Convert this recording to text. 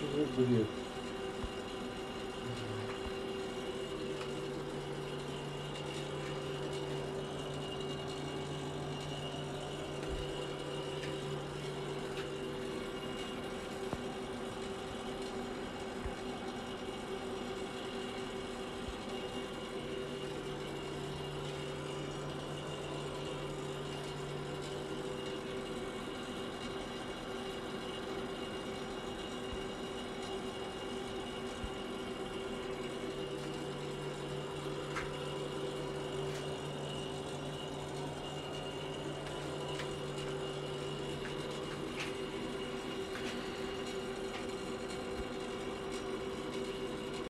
что за бред?